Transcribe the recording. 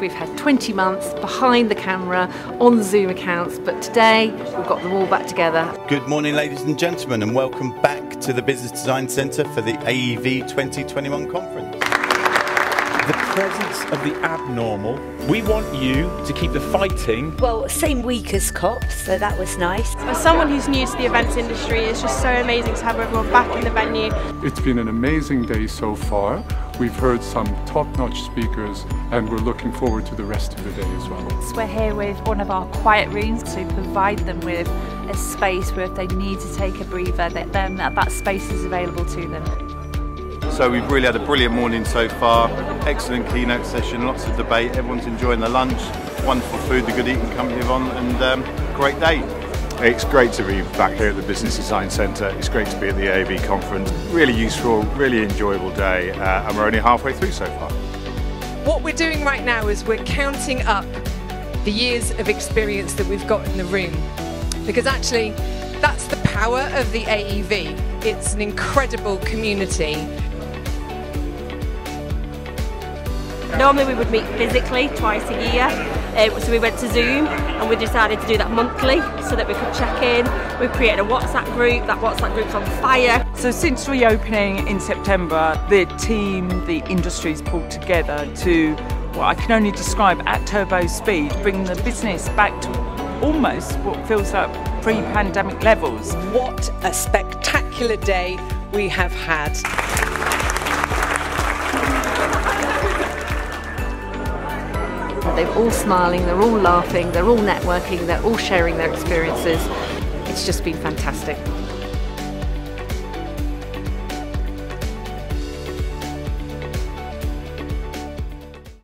we've had 20 months behind the camera on Zoom accounts, but today we've got them all back together. Good morning, ladies and gentlemen, and welcome back to the Business Design Centre for the AEV 2021 conference the presence of the abnormal. We want you to keep the fighting. Well, same week as COP, so that was nice. As someone who's new to the events industry, it's just so amazing to have everyone back in the venue. It's been an amazing day so far. We've heard some top-notch speakers and we're looking forward to the rest of the day as well. So we're here with one of our quiet rooms to provide them with a space where if they need to take a breather, then that space is available to them. So we've really had a brilliant morning so far. Excellent keynote session, lots of debate. Everyone's enjoying the lunch. Wonderful food, the Good Eating Company have on, and um, great day. It's great to be back here at the Business Design Centre. It's great to be at the AEV conference. Really useful, really enjoyable day, uh, and we're only halfway through so far. What we're doing right now is we're counting up the years of experience that we've got in the room. Because actually, that's the power of the AEV. It's an incredible community Normally we would meet physically twice a year, uh, so we went to Zoom and we decided to do that monthly so that we could check in. We've created a WhatsApp group, that WhatsApp group's on fire. So since reopening in September, the team, the industry's pulled together to what I can only describe at turbo speed, bring the business back to almost what feels like pre-pandemic levels. What a spectacular day we have had. They're all smiling, they're all laughing, they're all networking, they're all sharing their experiences. It's just been fantastic.